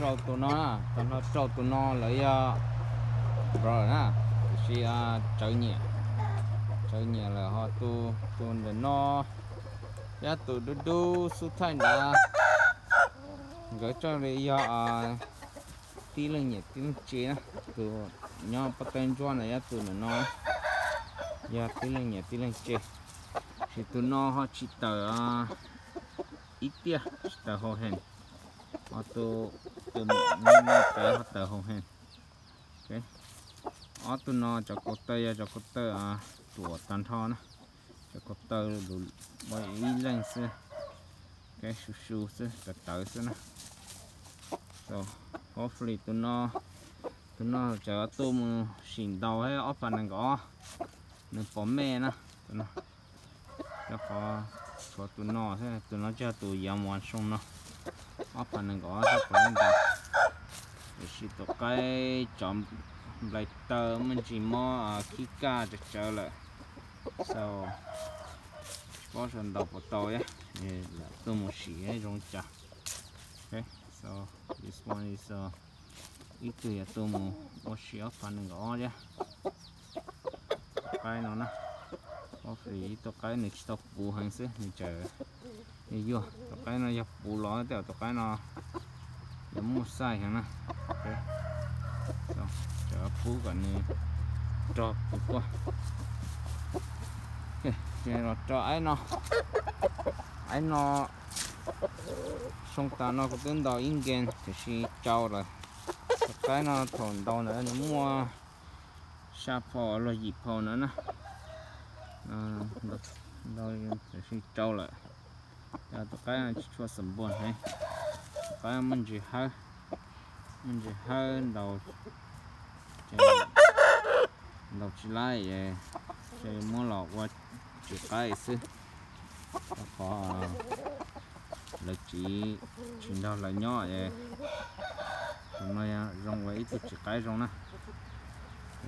trâu tụi nó tao nó trâu tụi nó lấy rồi nè chỉ chơi nhẹ. Chơi nhẹ là họ tu tu để nó. Giá tu đu đu, su thanh đã gửi cho lấy à ờ, tí lên nhẹ, tí lên chế nè nhau bắt tay cho này giá tu để nó. Giá tí lên nhẹ, tí lên chế thì tu nó họ chỉ tờ ờ, ít tia tờ hồ hèn. Họ tu tu nó tờ họ tờ họ ok. À, nó cho có tơ cho có tơ à tủa tan thon á cho có tơ đủ bởi lên cái su su xưa, tờ tờ xưa nè so hopefully tụi nó tụi nó chờ tôm xỉn đầu hay ở phần này có nên có mẹ nè tụi nó cho có cho tụi nó thế tụi nó cho tụi già mòn xong nó ở phần này có rất là đầu to cái chấm, lại tờ mình chỉ mò khi ca cho chờ so, sau có phần đầu của tôi á thì là tôi một xí ấy rong chả okay so this one is uh, ít tuổi tôi một một xí ở phần ngõ nhá cái nó nè có phải tôi cái này stop bù hàng xí mình chờ đi vô tôi cái nó nhập bù ló theo tôi cái nó giống một sai hàng nè okay so cho phú còn cho phú qua thì nó cho ấy nó. Ấy nó, xong ta nó có tên đào in gen thì chỉ trâu rồi. Cái nó thồn đầu nữa, nó mua sa phò rồi dịp phò nữa nè À, đào để xin trâu lại. À tụi cái à, nó cho sầm buồn hay cái à, mình chỉ hơi mình chỉ hơi đầu đầu chỉ lại chỉ muốn lọ qua chỉ cái xứ có là chỉ chuyển đầu là nhỏ vậy. Hôm nay rong vậy tôi chỉ cái rong nè.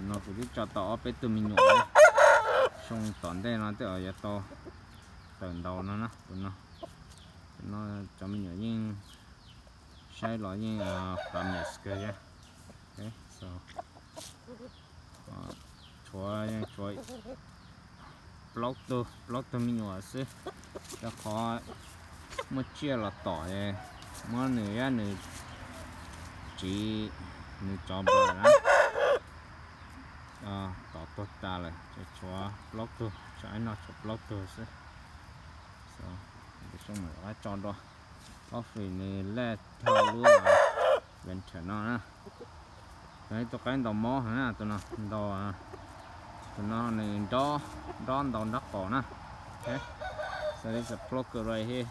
Nó cũng biết cho tỏ bé tụi mình nhỏ xong tận đây nó tới ở to. Tận đầu nó nó tụi nó. Nó cho mình nhớ nhưng sai lỗi nhưng làm nhật kia. Ok so. Ờ, chúa chúa block tu block tu mình nhớ xí. Cho khó một chia là tỏ tỏi mà nửa nửa chỉ, nửa cho bờ đó à ờ tỏ ta lại cho chúa block thôi cho anh nó cho block thôi sẽ. So để xong rồi ai chọn đó có phải này lẹ thao luôn à bên trên nó nè đấy tôi cái đầu mó hả? Tôi nó đầu à tôi nó này đó đó đầu đất cỏ nè. Thế so this is a plucker right here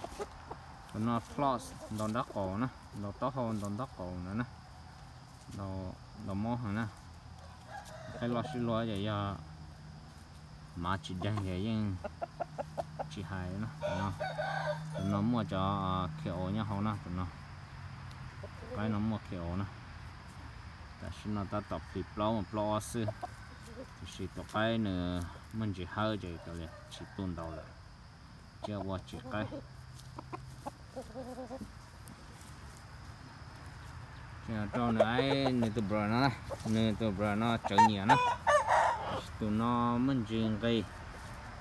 tụi nó floss đầu đất cỏ nè. Đầu tóc hồn đầu đất cỏ nữa nè. Đầu đầu mó hả nè? Hay lo xin lo vậy à mà chỉ đang vậy nhưng chỉ hay nó nó tụi nó mua cho ờ, kiểu nhá hậu nó tụi nó. Cái nó mua kiểu nè. Ta xin nó ta tập thì plau mà plau sư. Thì chỉ tập cái nữa mình chỉ hơi chỉ cái này, chỉ tuần đầu là chưa qua chỉ cái. Ờ, cho nó ấy nên tụi bro nó nên tụi bro nó chở nhiều nó tụi nó mình chuyện gì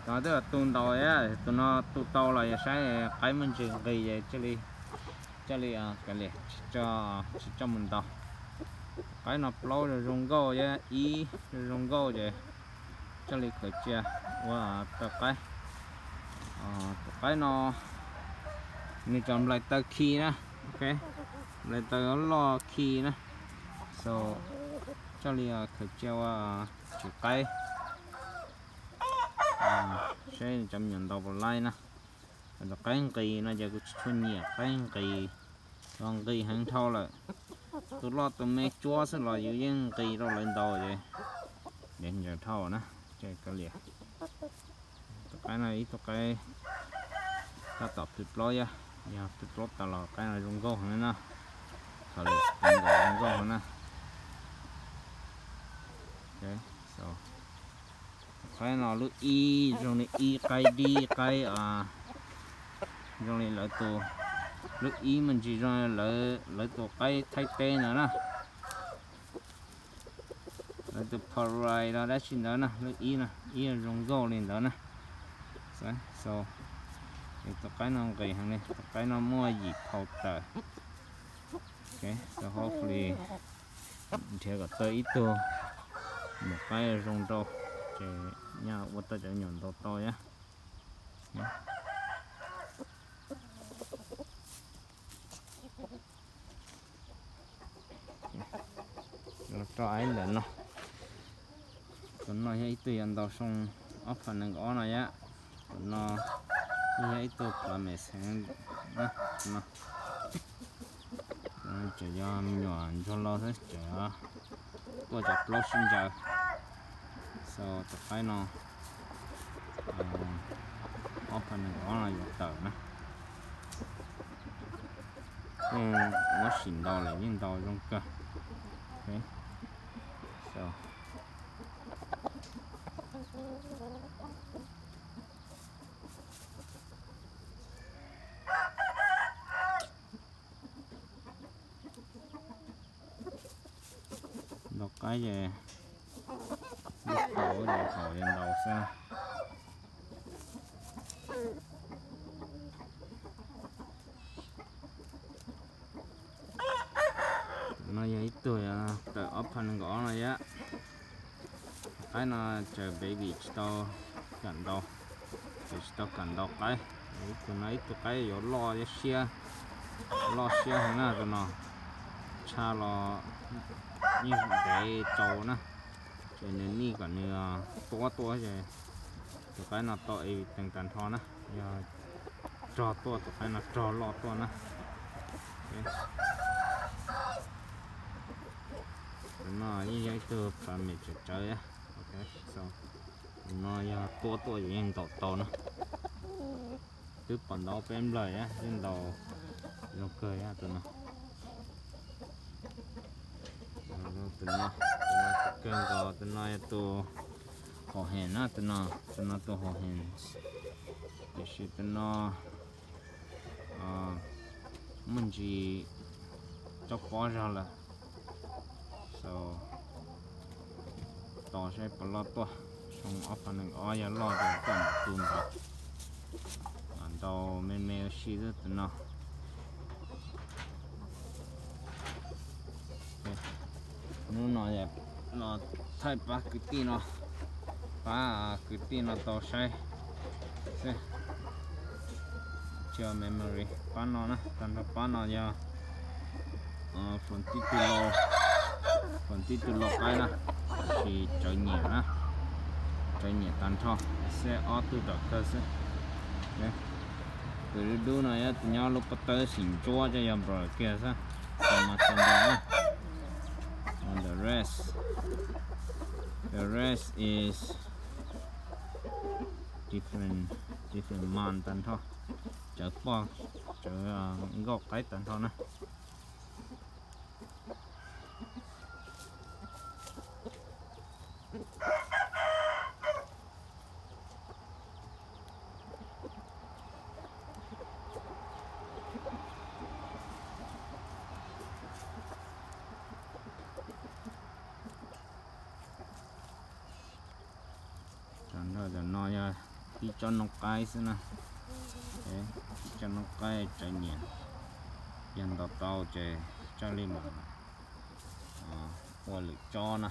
đó tức là tụi đầu á tụi nó tụi to là sáng cái mình chuyện gì vậy chứ đi chứ đi à cái này cho cho mình tàu cái nó lâu rồi rong go vậy ý rong go vậy cho đi khởi chia và tập cái. À, cái nó mình chọn lại tờ khi nè ok lại tờ lo khi nè so, cho lịch khử treo và chữ cái à, sẽ chấm nhận đầu vào like nè rồi cái kỳ, nó giờ cứ chuyên nghiệp cái kỳ. Còn kỳ hàng thâu là cứ lo tôi mấy chúa sẽ lo yêu yên kỳ đâu lên đầu vậy. Để giờ thâu nè chơi cái liệt cái này tôi cái ta tập tuyệt lo á giờ tuyệt lo ta là cái này rung gô nữa nè thằng liệt rung gô rung so. Cái nào lúc y, rồi này y cái đi cái à. Trong này lại tổ lúc ý mình chỉ rồi lỡ lỡ tổ cái thay tên nữa nè. Lỡ tổ parai đó đã xin đó nè lúc ý nè. Ý là rong gò lên đó nè. So so. Thì tổ cái nó gầy hàng này cái mua gì powder okay so hopefully theo cái tới ít tô một cái rong rau. Để nhà bắt tô cho nhọn to to nhá. Nó cho ấy là nó. Còn nó hay tùy ăn đầu xong ốp phần này có này á. Còn nó hay tùy là mẹ sáng. Nó nó chờ cho nhọn cho lo thế chờ có chặt lo xin chờ sau tập phải nó ốp phần năng ó là giọt tờ nè ừ, nó xỉn đo lại nhưng đo trong cơ okay so đọc về gì khổ đọc khổ lên đầu xa. Nó giấy tuổi à tự ốp phần gõ này á. Cái nó chờ baby to cần đâu. Thì to cần đâu cái. Tụi nó ít tụi cái có lo cho xe. Lo xe thế nào tụi nó cha lo như cái trâu nó cho nên đi còn như to to rồi tụi cái nó tội từng tàn thon nè à, giờ trò to tụi cái nó trò lọ to nó. Nó như vậy từ ba mình chơi chơi á. Ok so nó giờ to to như nhưng to to nó. Cứ còn đó em lời á nhưng đầu, nó cười á, tụi nó. Tụi nó tụi nó cơn gò tụi nó tụ họ hẹn á tụi nó tụi nó tụ họ hẹn tụi nó mình chỉ cho có ra là so tỏ sẽ bỏ lót to xong ốp anh ấy ó ya lo được còn vào anh đầu men men xí rất tụi nó nó nó đẹp nó thay ba cái tí nó. Ba cái tí nó to sai. Sẽ cho memory. Ba nó nè. Cần ba nó giờ. Ờ, phần tí tí lo phần tí tí lo cái nè. Thì chơi nhẹ nè. Chơi nhẹ tan cho. Sẽ ở từ đó cơ sẽ. Từ đứa này á từ nhau lúc bắt tới xỉn chua cho em rồi kia sao còn mà xem đó rest. The rest is different different man tan thôi. Chở qua chở ờ, uh, gọt cái tan thôi nè chọn rồi là nó chỉ đi cho nó cái xem nè đấy cho nó cái chạy nhẹ dần tàu tàu chạy cho lên mà à qua lực cho nè